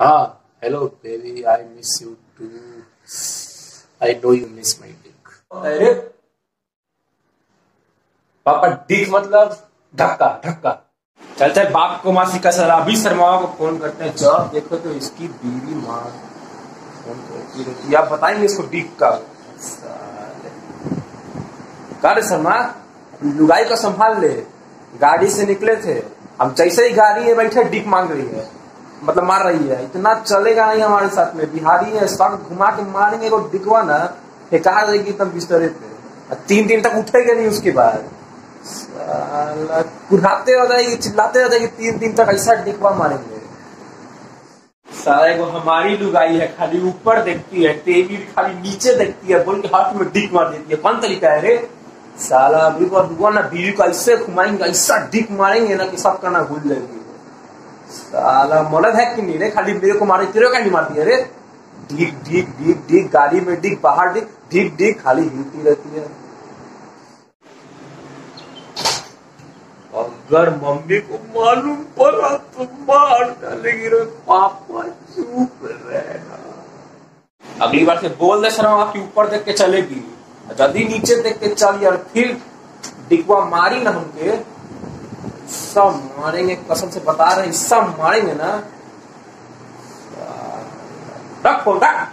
Ah, hello, baby. I miss you too. I know you miss my dick. अरे पापा Dick मतलब धक्का धक्का चलते हैं बाप को मासी का सर अभी शर्मा को फ़ोन करते हैं जब देखो तो इसकी बीवी माँ फ़ोन करती रहती है आप बताएँगे इसको डिक का साले। का रे शर्मा लुगाई को संभाल ले गाड़ी से निकले थे अब जैसे ही गाड़ी में बैठे डिक मांग रही है मतलब मार रही है। इतना चलेगा नहीं हमारे साथ में। बिहारी है वक्त घुमा के मारेंगे, वो डिकवा ना। फेंका देगी तब बिस्तरे पे। तीन दिन तक उठेगा नहीं उसके बाद। कुराते हो जाएगी, चिल्लाते हो जाएगी, तीन दिन तक ऐसा डिकवा मारेंगे। को हमारी लुगाई है, खाली ऊपर देखती है टेबी खाली नीचे देखती है, बोल के हाथ में डिक मार देती है। कौन तरीका है रे? साला, अभी ना, बीवी को ऐसे घुमाएँगे, ऐसा डिक मारेंगे ना कि सबका ना भूल जाएगी। साला मौलद है कि नहीं रे? खाली मेरे को मारे, तेरे को नहीं मारती रे? डिक डिक डिक डिक गाड़ी में डिक बाहर डिक डिक डिक खाली हिलती रहती है। अगर मम्मी को मालूम पड़ा तो मार डालेगी रे, पापा चुप रहना। अगली बार से बोल दे शर्मा आपकी ऊपर देख के चलेगी। यदि नीचे देख के चली और फिर डिगवा मारी ना हमके। सब मारेंगे कसम से बता रहे सब मारेंगे ना। रखो रख।